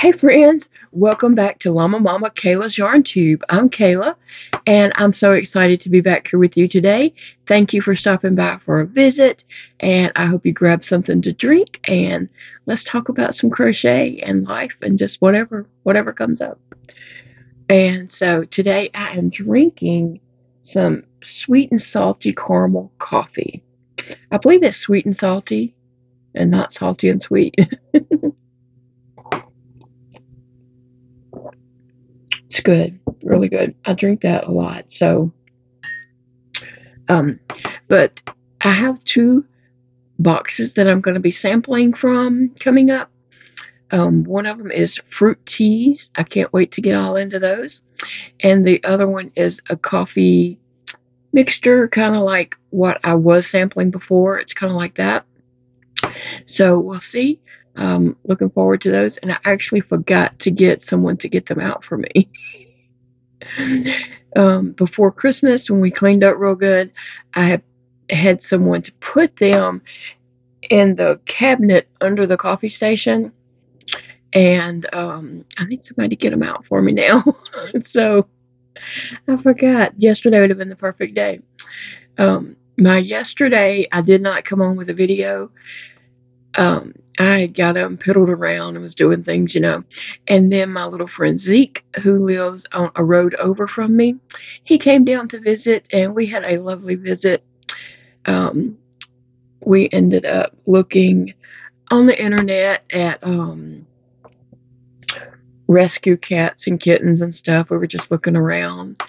Hey friends, welcome back to Llama Mama Kayla's Yarn Tube. I'm Kayla, and I'm so excited to be back here with you today. Thank you for stopping by for a visit, and I hope you grab something to drink and let's talk about some crochet and life and just whatever whatever comes up. And so today I am drinking some sweet and salty caramel coffee. I believe it's sweet and salty and not salty and sweet. It's good, really good. I drink that a lot. So, um, but I have two boxes that I'm going to be sampling from coming up. Um, one of them is fruit teas. I can't wait to get all into those. And the other one is a coffee mixture, kind of like what I was sampling before. It's kind of like that. So we'll see. Um, looking forward to those. And I actually forgot to get someone to get them out for me. um, before Christmas, when we cleaned up real good, I had someone to put them in the cabinet under the coffee station. And um, I need somebody to get them out for me now. so I forgot. Yesterday would have been the perfect day. Um, my yesterday, I did not come on with a video um, I got up and piddled around and was doing things, you know. And then my little friend Zeke, who lives on a road over from me, he came down to visit, and we had a lovely visit. Um, we ended up looking on the internet at um, rescue cats and kittens and stuff. We were just looking around.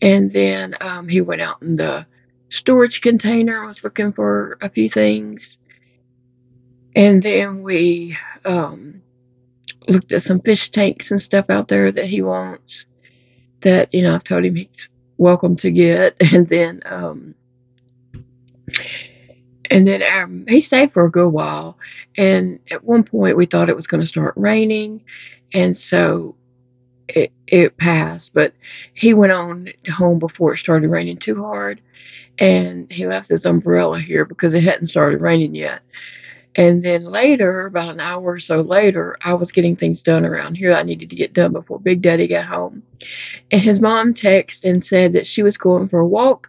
And then um, he went out in the storage container, was looking for a few things and then we um, looked at some fish tanks and stuff out there that he wants that, you know, I've told him he's welcome to get. And then, um, and then um, he stayed for a good while. And at one point, we thought it was going to start raining. And so it, it passed. But he went on to home before it started raining too hard. And he left his umbrella here because it hadn't started raining yet. And then later, about an hour or so later, I was getting things done around here I needed to get done before Big Daddy got home. And his mom texted and said that she was going for a walk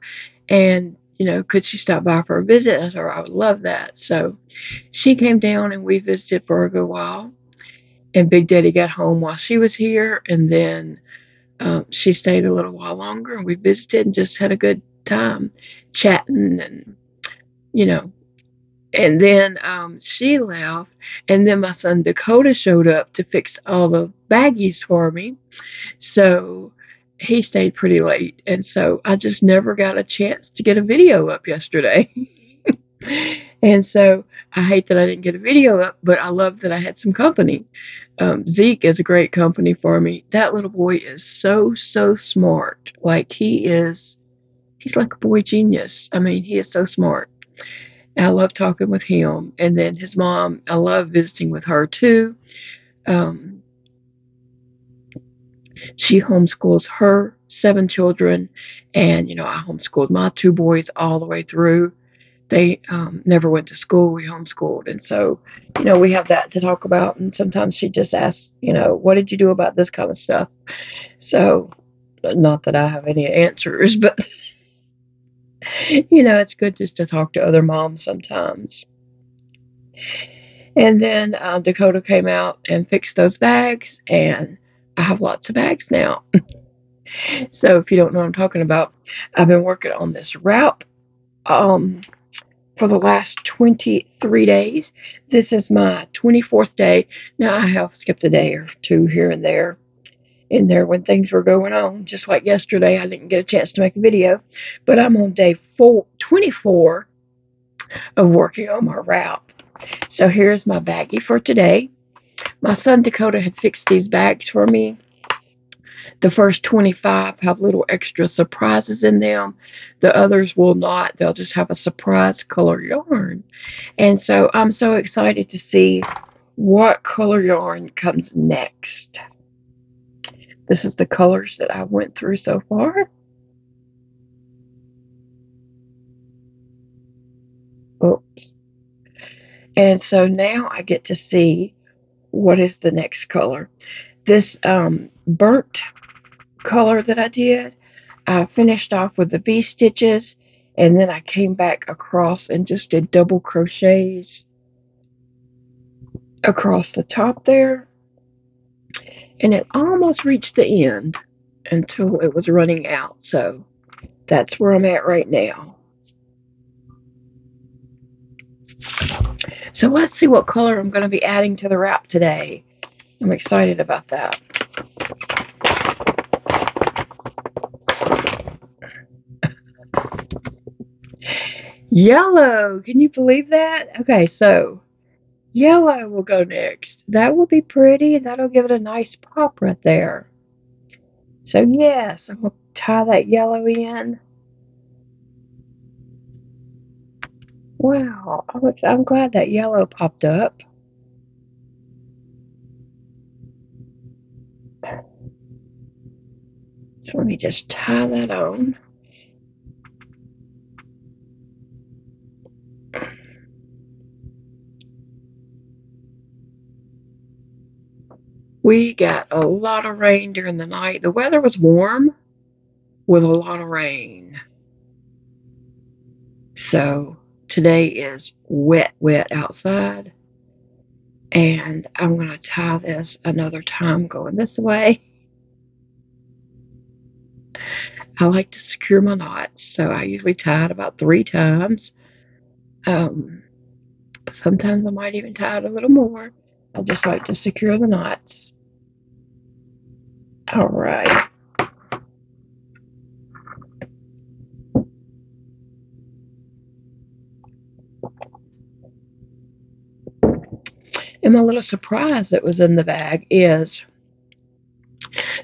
and, you know, could she stop by for a visit? I I would love that. So she came down and we visited for a good while. And Big Daddy got home while she was here. And then um, she stayed a little while longer and we visited and just had a good time chatting and, you know, and then um, she left, and then my son Dakota showed up to fix all the baggies for me. So he stayed pretty late, and so I just never got a chance to get a video up yesterday. and so I hate that I didn't get a video up, but I love that I had some company. Um, Zeke is a great company for me. That little boy is so, so smart. Like, he is, he's like a boy genius. I mean, he is so smart. I love talking with him. And then his mom, I love visiting with her too. Um, she homeschools her seven children, and you know, I homeschooled my two boys all the way through. They um, never went to school, we homeschooled. And so, you know, we have that to talk about. And sometimes she just asks, you know, what did you do about this kind of stuff? So, not that I have any answers, but you know, it's good just to talk to other moms sometimes. And then uh, Dakota came out and fixed those bags, and I have lots of bags now. so if you don't know what I'm talking about, I've been working on this wrap um, for the last 23 days. This is my 24th day. Now I have skipped a day or two here and there in there when things were going on. Just like yesterday, I didn't get a chance to make a video, but I'm on day four, 24 of working on my ruana. So here's my baggie for today. My son Dakota had fixed these bags for me. The first 25 have little extra surprises in them. The others will not. They'll just have a surprise color yarn. And so I'm so excited to see what color yarn comes next. This is the colors that I went through so far. Oops. And so now I get to see what is the next color. This um, burnt color that I did, I finished off with the V stitches and then I came back across and just did double crochets across the top there and it almost reached the end until it was running out so that's where I'm at right now so let's see what color I'm going to be adding to the wrap today I'm excited about that Yellow. Can you believe that? Okay, so yellow will go next. That will be pretty. That'll give it a nice pop right there. So yes, I'm going to tie that yellow in. Wow, I'm glad that yellow popped up. So let me just tie that on. We got a lot of rain during the night. The weather was warm with a lot of rain. So today is wet, wet outside. And I'm going to tie this another time going this way. I like to secure my knots, so I usually tie it about three times. Um, sometimes I might even tie it a little more. I just like to secure the knots. All right. And my little surprise that was in the bag is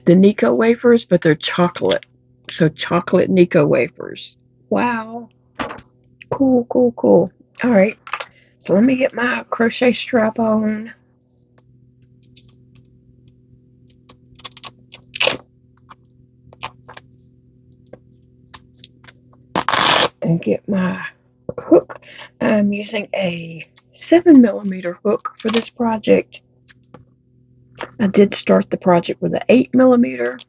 the Necco wafers, but they're chocolate. So chocolate Necco wafers. Wow. Cool, cool, cool. All right. So let me get my crochet strap on. Get my hook. I'm using a 7 millimeter hook for this project. I did start the project with an 8 millimeter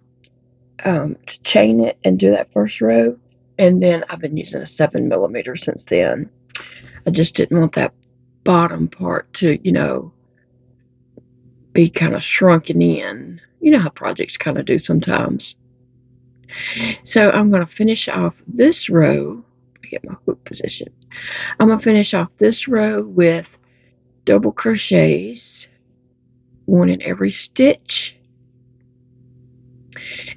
um, to chain it and do that first row. And then I've been using a 7 millimeter since then. I just didn't want that bottom part to, you know, be kind of shrunken in. You know how projects kind of do sometimes. So I'm going to finish off this row. Get my hook position. I'm going to finish off this row with double crochets, one in every stitch.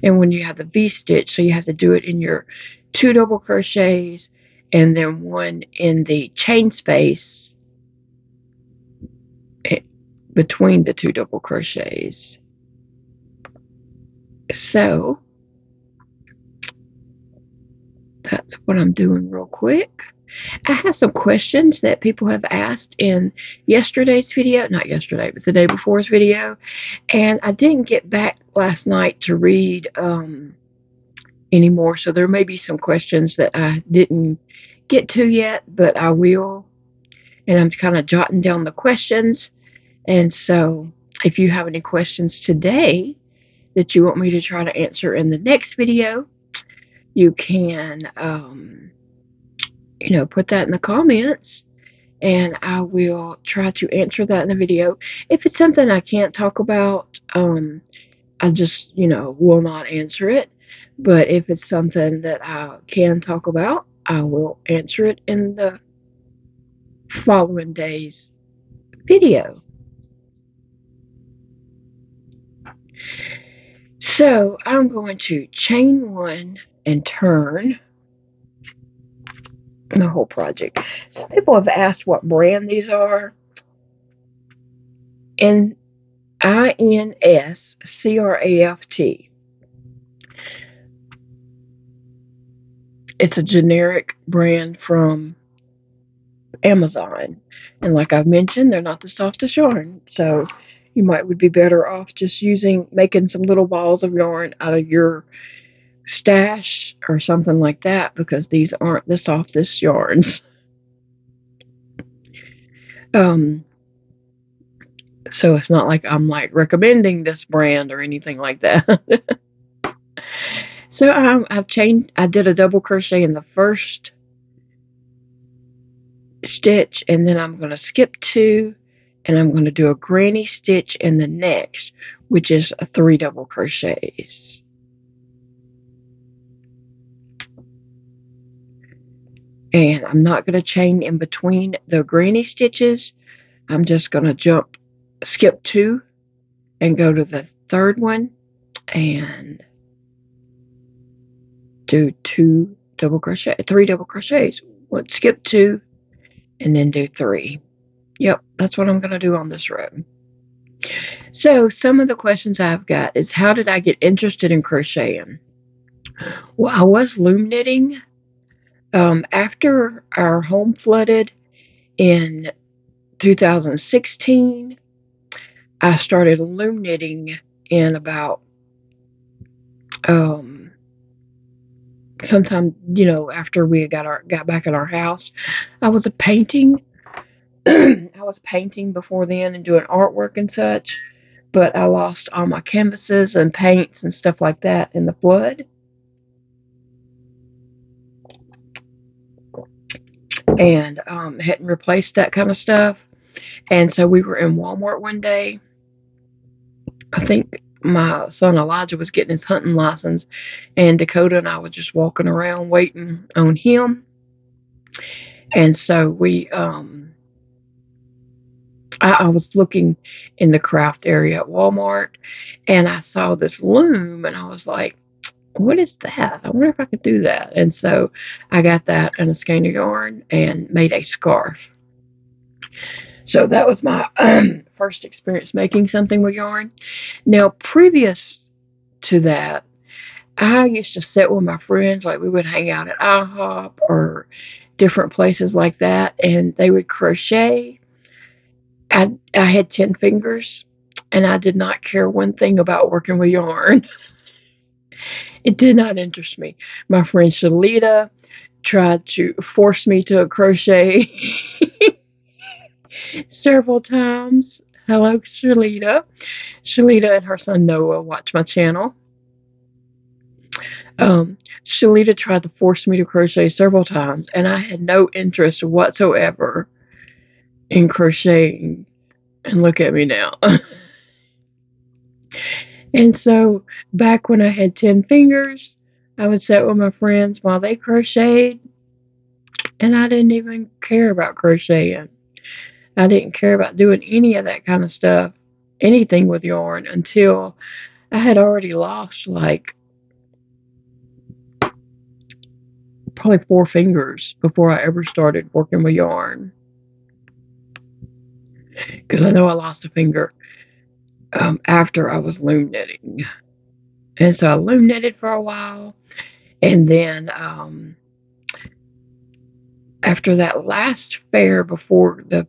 And when you have the V stitch, so you have to do it in your two double crochets and then one in the chain space between the two double crochets. So that's what I'm doing real quick. I have some questions that people have asked in yesterday's video, not yesterday, but the day before's video, and I didn't get back last night to read um, anymore, so there may be some questions that I didn't get to yet, but I will. And I'm kind of jotting down the questions. And so if you have any questions today that you want me to try to answer in the next video, you can um, you know, put that in the comments and I will try to answer that in the video. If it's something I can't talk about, um, I just, you know, will not answer it. But if it's something that I can talk about, I will answer it in the following day's video. So I'm going to chain one and turn the whole project. Some people have asked what brand these are. N I N S C R A F T. It's a generic brand from Amazon. And like I've mentioned, they're not the softest yarn. So you might would be better off just using making some little balls of yarn out of your stash or something like that because these aren't the softest yarns. Um, So it's not like I'm like recommending this brand or anything like that. so um, I've changed. I did a double crochet in the first stitch, and then I'm going to skip two, and I'm going to do a granny stitch in the next, which is a three double crochets. And I'm not going to chain in between the granny stitches. I'm just going to jump, skip two, and go to the third one, and do two double crochet, three double crochets. One, skip two, and then do three. Yep, that's what I'm going to do on this row. So, some of the questions I've got is how did I get interested in crocheting? Well, I was loom knitting. Um, after our home flooded in 2016, I started loom knitting in about um, sometime, you know, after we got our got back at our house. I was a painting. I was painting before then and doing artwork and such, but I lost all my canvases and paints and stuff like that in the flood. And um, hadn't replaced that kind of stuff. And so we were in Walmart one day. I think my son Elijah was getting his hunting license, and Dakota and I were just walking around waiting on him. And so we, um, I, I was looking in the craft area at Walmart, and I saw this loom, and I was like, what is that? I wonder if I could do that. And so I got that and a skein of yarn and made a scarf. So that was my um, first experience making something with yarn. Now, previous to that, I used to sit with my friends, like we would hang out at IHOP or different places like that, and they would crochet. I, I had 10 fingers, and I did not care one thing about working with yarn. it did not interest me. My friend Shalita tried to force me to crochet several times. Hello, Shalita. Shalita and her son Noah watch my channel. Um, Shalita tried to force me to crochet several times, and I had no interest whatsoever in crocheting. And look at me now. and so, back when I had 10 fingers, I would sit with my friends while they crocheted, and I didn't even care about crocheting. I didn't care about doing any of that kind of stuff, anything with yarn, until I had already lost like probably four fingers before I ever started working with yarn. Because I know I lost a finger um, after I was loom knitting. And so I loom knitted for a while. And then um, after that last fair before the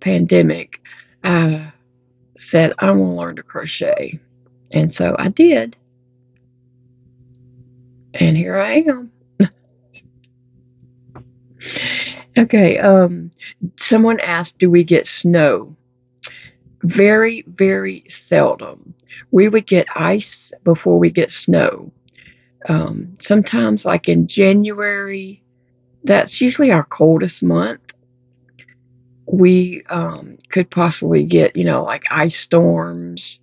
pandemic, I said, I want to learn to crochet. And so I did. And here I am. okay, um, someone asked, Do we get snow? Very, very seldom. We would get ice before we get snow. Um, sometimes, like in January, that's usually our coldest month we um, could possibly get, you know, like ice storms,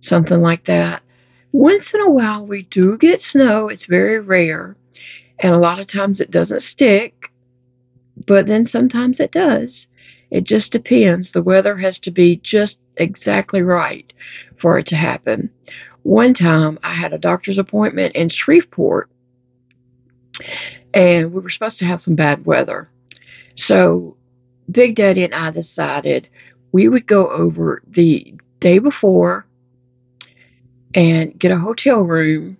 something like that. Once in a while, we do get snow. It's very rare. And a lot of times it doesn't stick, but then sometimes it does. It just depends. The weather has to be just exactly right for it to happen. One time I had a doctor's appointment in Shreveport, and we were supposed to have some bad weather. So Big Daddy and I decided we would go over the day before and get a hotel room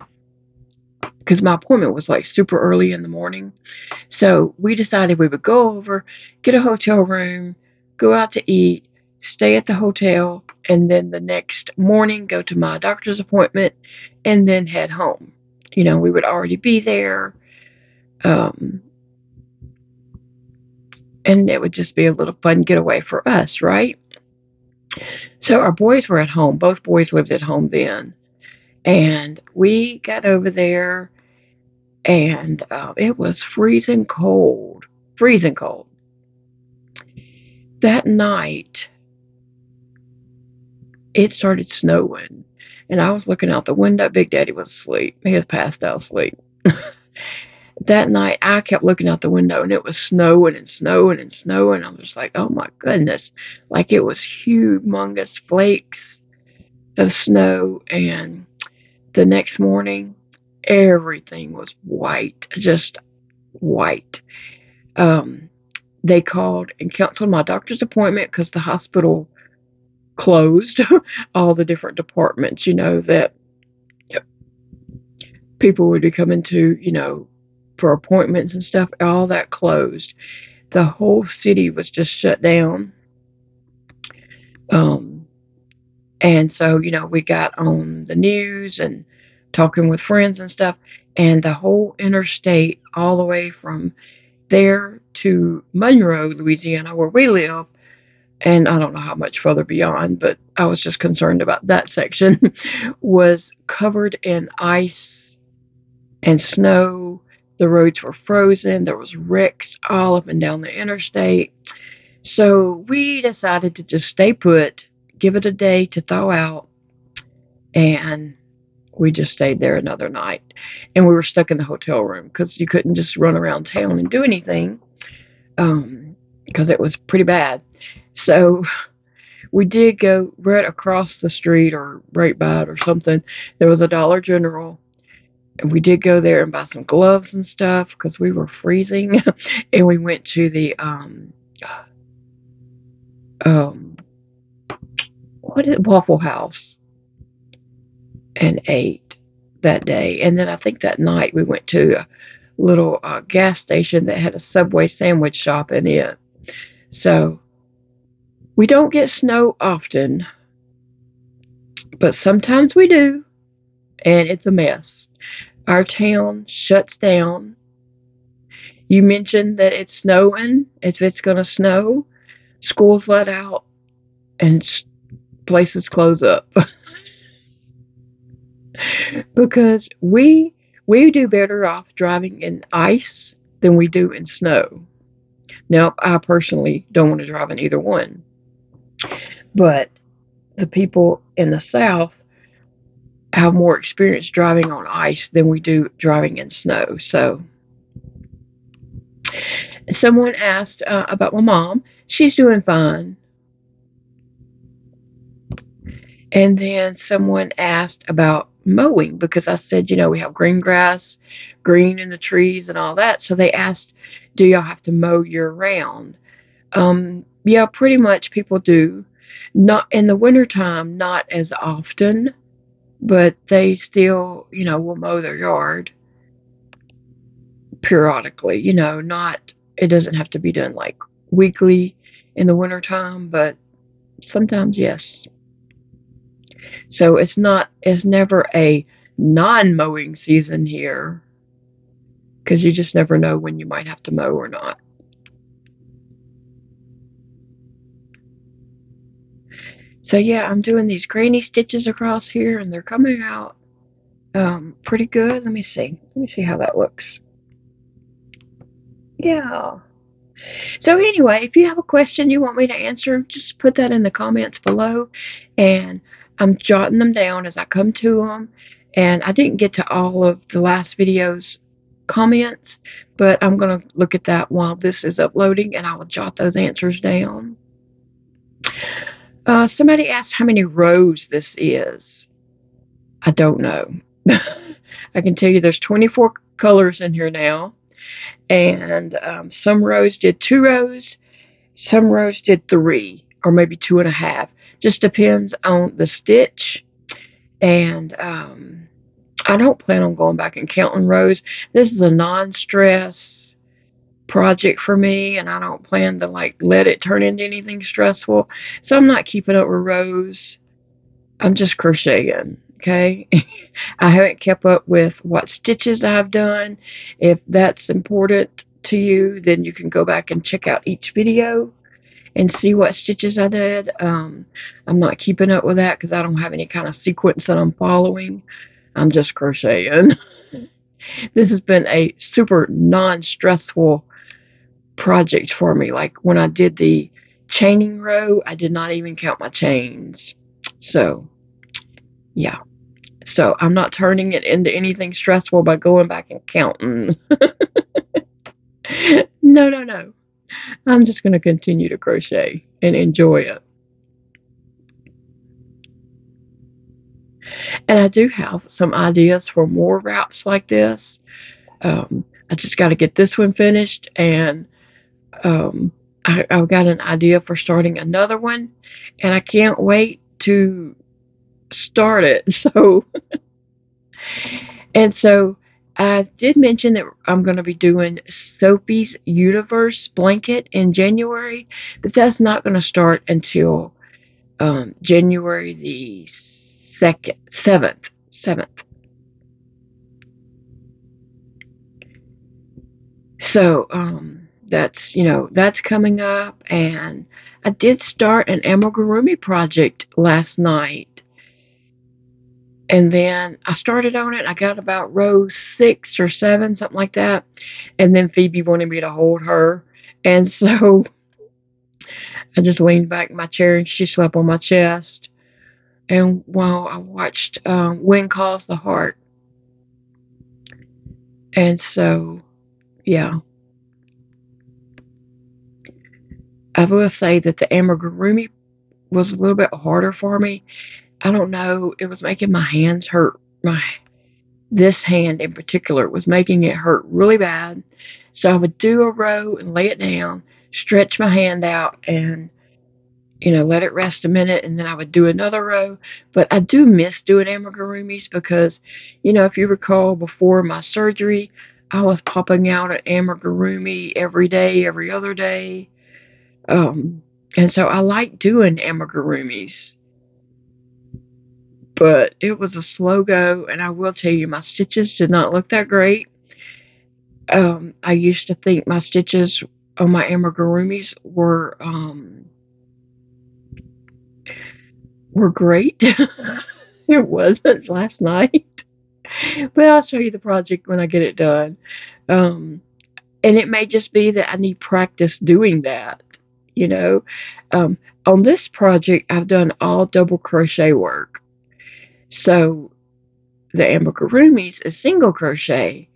because my appointment was like super early in the morning. So we decided we would go over, get a hotel room, go out to eat, stay at the hotel, and then the next morning go to my doctor's appointment and then head home. You know, we would already be there. Um, and it would just be a little fun getaway for us, right? So our boys were at home. Both boys lived at home then. And we got over there, and uh, it was freezing cold. Freezing cold. That night, it started snowing. And I was looking out the window. Big Daddy was asleep. He was passed out asleep. that night I kept looking out the window and it was snowing and snowing and snowing. I was like, oh my goodness. Like it was humongous flakes of snow. And the next morning, everything was white, just white. Um, they called and canceled my doctor's appointment because the hospital closed all the different departments, you know, that people would be coming to, you know, for appointments and stuff, all that closed. The whole city was just shut down. Um, and so, you know, we got on the news and talking with friends and stuff, and the whole interstate, all the way from there to Monroe, Louisiana, where we live, and I don't know how much further beyond, but I was just concerned about that section, was covered in ice and snow. The roads were frozen. There was wrecks all up and down the interstate. So we decided to just stay put, give it a day to thaw out, and we just stayed there another night. And we were stuck in the hotel room because you couldn't just run around town and do anything um, because it was pretty bad. So we did go right across the street or right by it or something. There was a Dollar General. And we did go there and buy some gloves and stuff because we were freezing. and we went to the um um what is Waffle House and ate that day. And then I think that night we went to a little uh, gas station that had a Subway sandwich shop in it. So we don't get snow often, but sometimes we do, and it's a mess. Our town shuts down. You mentioned that it's snowing. If it's going to snow, schools let out and places close up. because we we do better off driving in ice than we do in snow. Now, I personally don't want to drive in either one. But the people in the South have more experience driving on ice than we do driving in snow. So, someone asked uh, about my mom. She's doing fine. And then someone asked about mowing because I said, you know, we have green grass, green in the trees, and all that. So they asked, do y'all have to mow year round? Um, yeah, pretty much people do. Not in the wintertime, not as often, but they still, you know, will mow their yard periodically, you know, not it doesn't have to be done like weekly in the wintertime, but sometimes yes. So it's not it's never a non-mowing season here because you just never know when you might have to mow or not. So yeah, I'm doing these granny stitches across here and they're coming out um, pretty good. Let me see. Let me see how that looks. Yeah. So anyway, if you have a question you want me to answer, just put that in the comments below and I'm jotting them down as I come to them. And I didn't get to all of the last video's comments, but I'm going to look at that while this is uploading and I will jot those answers down. Uh, somebody asked how many rows this is. I don't know. I can tell you there's 24 colors in here now. And um, some rows did two rows, some rows did three, or maybe two and a half. Just depends on the stitch. And um, I don't plan on going back and counting rows. This is a non stress project for me and I don't plan to like let it turn into anything stressful. So I'm not keeping up with rows. I'm just crocheting. Okay. I haven't kept up with what stitches I've done. If that's important to you, then you can go back and check out each video and see what stitches I did. Um, I'm not keeping up with that because I don't have any kind of sequence that I'm following. I'm just crocheting. this has been a super non-stressful project for me. Like when I did the chaining row, I did not even count my chains. So, yeah. So I'm not turning it into anything stressful by going back and counting. no, no, no. I'm just going to continue to crochet and enjoy it. And I do have some ideas for more wraps like this. Um, I just got to get this one finished, and um, I, I've got an idea for starting another one, and I can't wait to start it. So, and so I did mention that I'm going to be doing Sophie's Universe blanket in January, but that's not going to start until um, January the second, seventh, seventh. So um, that's you know that's coming up, and I did start an amigurumi project last night and then I started on it. I got about row six or seven, something like that. And then Phoebe wanted me to hold her. And so I just leaned back in my chair and she slept on my chest. And while I watched um, When Calls the Heart. And so, yeah. I will say that the amigurumi was a little bit harder for me I don't know, it was making my hands hurt. My this hand in particular was making it hurt really bad. So I would do a row and lay it down, stretch my hand out and you know, let it rest a minute and then I would do another row. But I do miss doing amigurumis because, you know, if you recall before my surgery, I was popping out an amigurumi every day, every other day. Um, and so I like doing amigurumis but it was a slow go, and I will tell you, my stitches did not look that great. Um, I used to think my stitches on my amigurumis were um, were great. it wasn't last night, but I'll show you the project when I get it done. Um, and it may just be that I need practice doing that. You know, um, on this project, I've done all double crochet work. So the amigurumis is single crochet.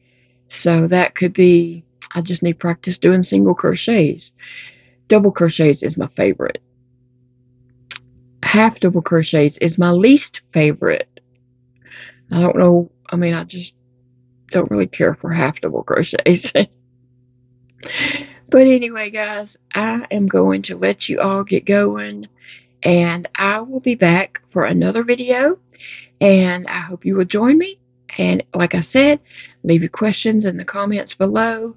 So that could be, I just need practice doing single crochets. Double crochets is my favorite. Half double crochets is my least favorite. I don't know, I mean, I just don't really care for half double crochets. but anyway, guys, I am going to let you all get going and I will be back for another video and I hope you will join me. And like I said, leave your questions in the comments below.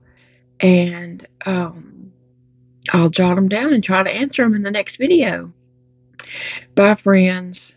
And um, I'll jot them down and try to answer them in the next video. Bye, friends.